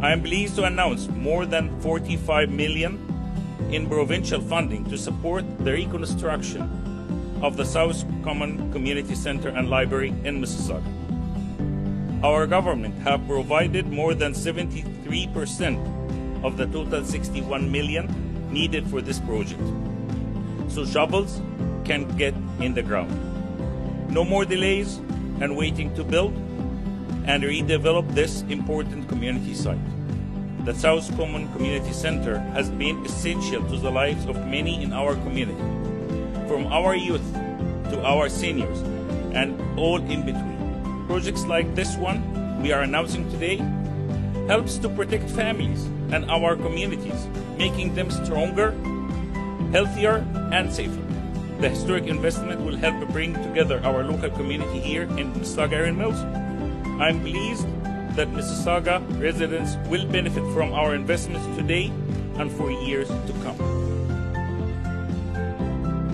I am pleased to announce more than 45 million in provincial funding to support the reconstruction of the South Common Community Center and Library in Mississauga. Our government have provided more than 73% of the total 61 million needed for this project. So shovels can get in the ground. No more delays and waiting to build and redevelop this important community site. The South Common Community Center has been essential to the lives of many in our community, from our youth to our seniors and all in between. Projects like this one we are announcing today helps to protect families and our communities, making them stronger, healthier, and safer. The historic investment will help bring together our local community here in Mississauga Erin Mills. I'm pleased that Mississauga residents will benefit from our investments today and for years to come.